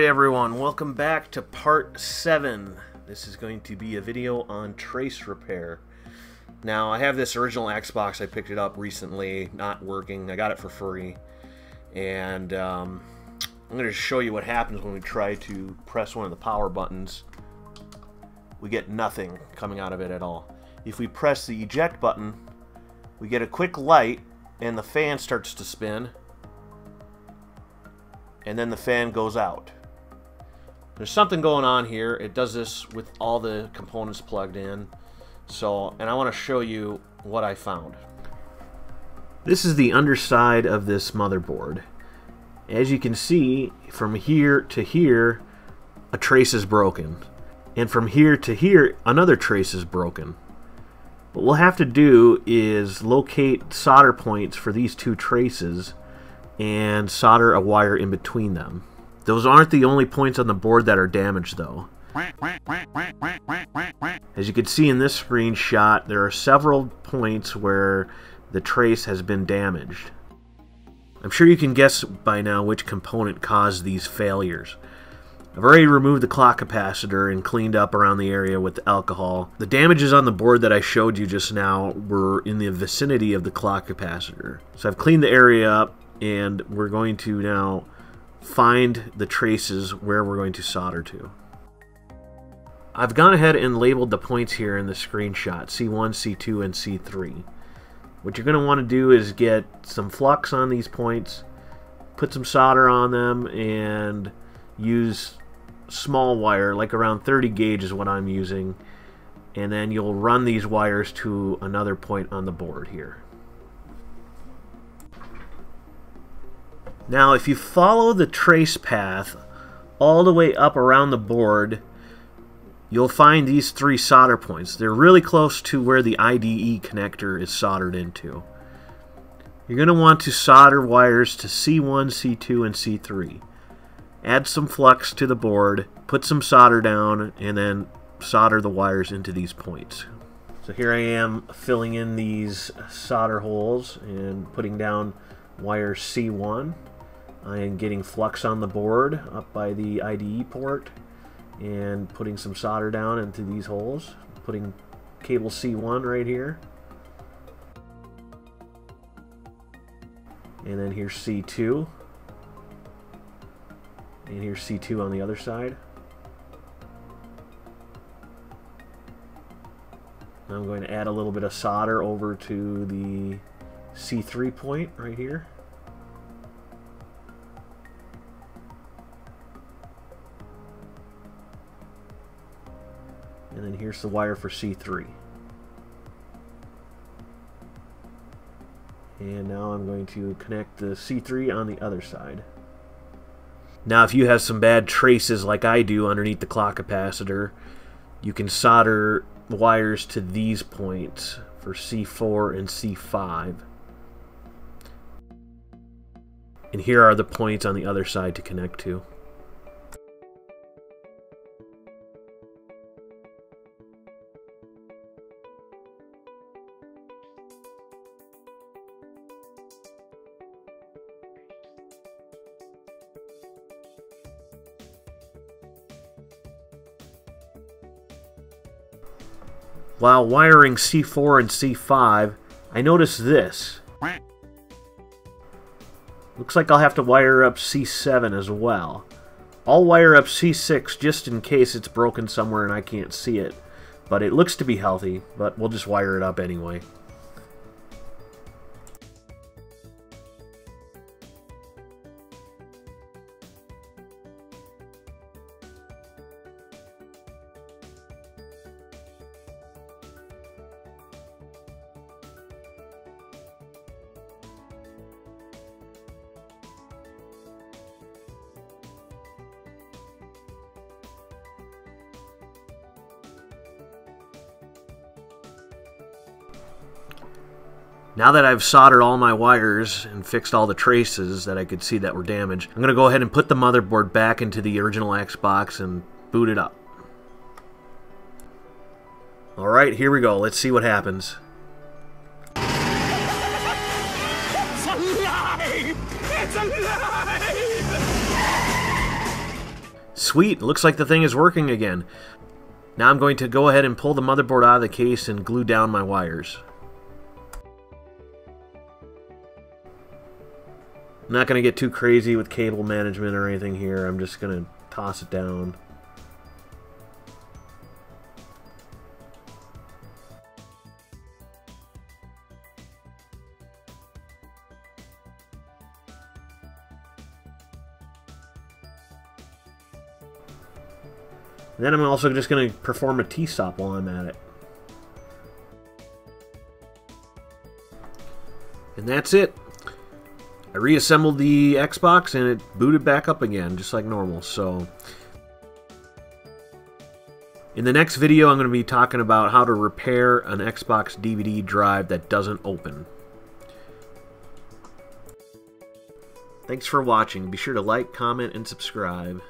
Alright everyone, welcome back to part 7. This is going to be a video on trace repair. Now, I have this original Xbox, I picked it up recently, not working, I got it for free. And um, I'm going to show you what happens when we try to press one of the power buttons. We get nothing coming out of it at all. If we press the eject button, we get a quick light and the fan starts to spin and then the fan goes out. There's something going on here. It does this with all the components plugged in. So, and I want to show you what I found. This is the underside of this motherboard. As you can see, from here to here, a trace is broken. And from here to here, another trace is broken. What we'll have to do is locate solder points for these two traces and solder a wire in between them. Those aren't the only points on the board that are damaged though. As you can see in this screenshot, there are several points where the trace has been damaged. I'm sure you can guess by now which component caused these failures. I've already removed the clock capacitor and cleaned up around the area with the alcohol. The damages on the board that I showed you just now were in the vicinity of the clock capacitor. So I've cleaned the area up and we're going to now find the traces where we're going to solder to. I've gone ahead and labeled the points here in the screenshot, C1, C2, and C3. What you're going to want to do is get some flux on these points, put some solder on them, and use small wire, like around 30 gauge is what I'm using, and then you'll run these wires to another point on the board here. Now, if you follow the trace path all the way up around the board, you'll find these three solder points. They're really close to where the IDE connector is soldered into. You're going to want to solder wires to C1, C2, and C3. Add some flux to the board, put some solder down, and then solder the wires into these points. So here I am filling in these solder holes and putting down wire C1 I am getting flux on the board up by the IDE port and putting some solder down into these holes. Putting cable C1 right here. And then here's C2. And here's C2 on the other side. I'm going to add a little bit of solder over to the C3 point right here. And then here's the wire for C3. And now I'm going to connect the C3 on the other side. Now if you have some bad traces like I do underneath the clock capacitor, you can solder wires to these points for C4 and C5. And here are the points on the other side to connect to. While wiring C4 and C5, I noticed this. Looks like I'll have to wire up C7 as well. I'll wire up C6 just in case it's broken somewhere and I can't see it. But it looks to be healthy, but we'll just wire it up anyway. Now that I've soldered all my wires and fixed all the traces that I could see that were damaged, I'm going to go ahead and put the motherboard back into the original Xbox and boot it up. Alright, here we go. Let's see what happens. It's alive! It's alive! Sweet, looks like the thing is working again. Now I'm going to go ahead and pull the motherboard out of the case and glue down my wires. Not going to get too crazy with cable management or anything here. I'm just going to toss it down. Then I'm also just going to perform a TSOP while I'm at it. And that's it. I reassembled the Xbox and it booted back up again, just like normal. So, in the next video, I'm going to be talking about how to repair an Xbox DVD drive that doesn't open. Thanks for watching. Be sure to like, comment, and subscribe.